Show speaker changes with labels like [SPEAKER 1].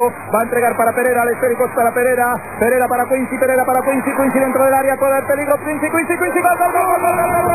[SPEAKER 1] Va a entregar para Pereira, al esférico para Pereira, Pereira para Quincy, Pereira para Quincy, Quincy dentro del área, con el peligro, Quincy, Quincy, Quincy, gol, gol, gol, gol, gol,